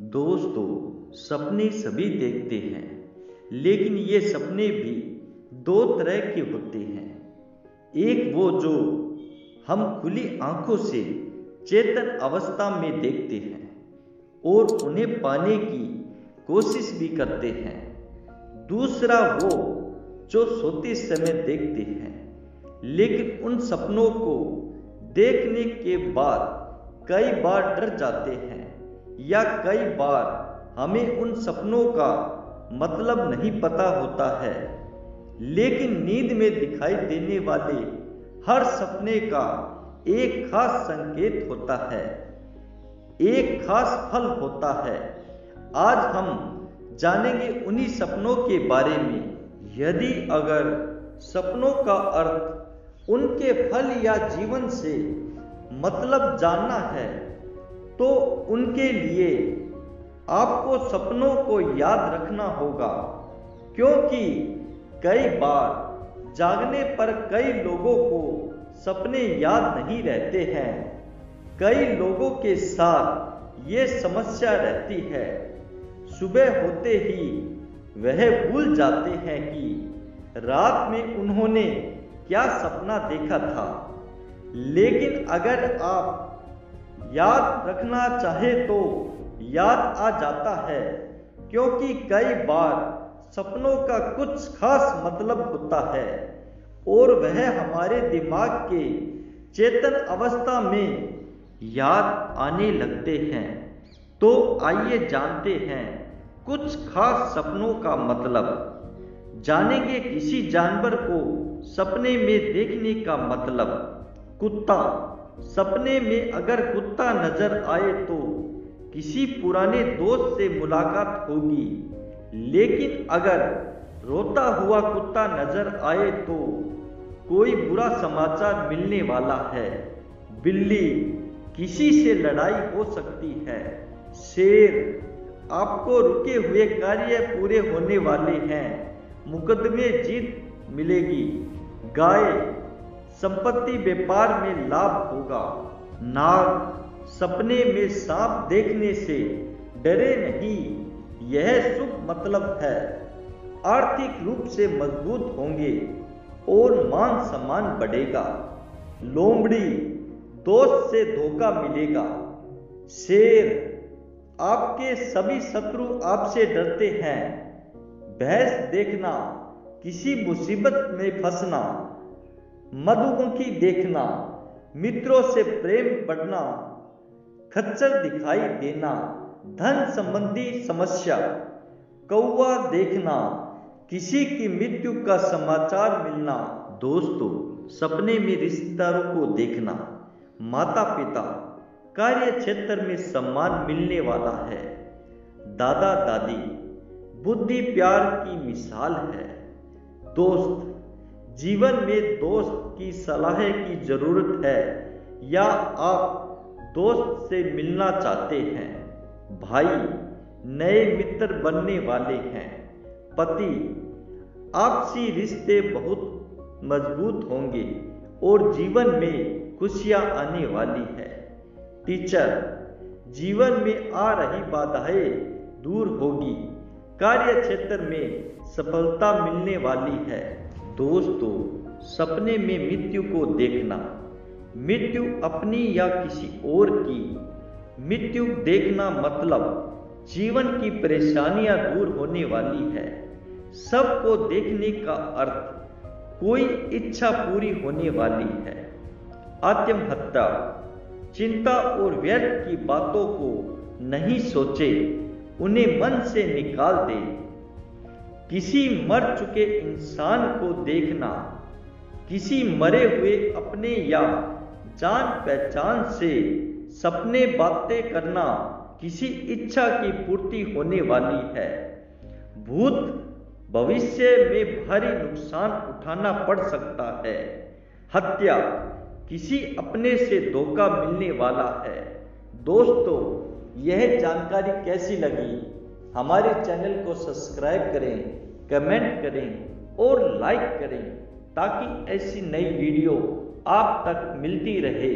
दोस्तों, सपने सभी देखते हैं, लेकिन ये सपने भी दो तरह के होते हैं। एक वो जो हम खुली आँखों से चेतन अवस्था में देखते हैं और उन्हें पाने की कोशिश भी करते हैं। दूसरा वो जो सोते समय देखते हैं, लेकिन उन सपनों को देखने के बाद कई बार डर जाते हैं। या कई बार हमें उन सपनों का मतलब नहीं पता होता है। लेकिन नींद में दिखाई देने वाले हर सपने का एक खास संकेत होता है, एक खास फल होता है। आज हम जानेंगे उन्हीं सपनों के बारे में। यदि अगर सपनों का अर्थ उनके फल या जीवन से मतलब जानना है तो उनके लिए आपको सपनों को याद रखना होगा, क्योंकि कई बार जागने पर कई लोगों को सपने याद नहीं रहते हैं। कई लोगों के साथ ये समस्या रहती है। सुबह होते ही वह भूल जाते हैं कि रात में उन्होंने क्या सपना देखा था। लेकिन अगर आप याद रखना चाहे तो याद आ जाता है, क्योंकि कई बार सपनों का कुछ खास मतलब होता है और वह हमारे दिमाग के चेतन अवस्था में याद आने लगते हैं। तो आइए जानते हैं कुछ खास सपनों का मतलब। जानेंगे किसी जानवर को सपने में देखने का मतलब। कुत्ता। सपने में अगर कुत्ता नज़र आए तो किसी पुराने दोस्त से मुलाकात होगी। लेकिन अगर रोता हुआ कुत्ता नज़र आए तो कोई बुरा समाचार मिलने वाला है। बिल्ली किसी से लड़ाई हो सकती है। शेर आपको रुके हुए कार्य पूरे होने वाले हैं। मुकदमे जीत मिलेगी। गाय संपत्ति व्यापार में लाभ होगा। नाग सपने में सांप देखने से डरे नहीं, यह शुभ मतलब है। आर्थिक रूप से मज़बूत होंगे और मान सम्मान बढ़ेगा। लोमड़ी दोस्त से धोखा मिलेगा। शेर आपके सभी शत्रु आपसे डरते हैं। भैंस देखना, किसी मुसीबत में फंसना। मधुमुखी देखना, मित्रों से प्रेम बढ़ना, खच्चर दिखाई देना, धन संबंधी समस्या, कौवा देखना, किसी की मृत्यु का समाचार मिलना, दोस्तों, सपने में रिश्तेदारों को देखना माता पिता कार्य क्षेत्र में सम्मान मिलने वाला है दादा दादी बुद्धि प्यार की मिसाल है, दोस्त जीवन में दोस्त की सलाह की ज़रूरत है, या आप दोस्त से मिलना चाहते हैं, भाई, नए मित्र बनने वाले हैं, पति, आपसी रिश्ते बहुत मज़बूत होंगे और जीवन में खुशियाँ आने वाली है। टीचर, जीवन में आ रही बाधाएँ दूर होगी, कार्य क्षेत्र में सफलता मिलने वाली है। दोस्तों, सपने में मृत्यु को देखना। मृत्यु अपनी या किसी और की। मृत्यु देखना मतलब जीवन की परेशानियाँ दूर होने वाली है। सबको देखने का अर्थ कोई इच्छा पूरी होने वाली है। आत्महत्या चिंता और व्यर्थ की बातों को नहीं सोचे, उन्हें मन से निकाल दे। किसी मर चुके इंसान को देखना, किसी मरे हुए अपने या जान पहचान से सपने बातें करना किसी इच्छा की पूर्ति होने वाली है। भूत भविष्य में भारी नुकसान उठाना पड़ सकता है। हत्या किसी अपने से धोखा मिलने वाला है। दोस्तों, यह जानकारी कैसी लगी? हमारे चैनल को सब्सक्राइब करें, कमेंट करें और लाइक करें ताकि ऐसी नई वीडियो आप तक मिलती रहे।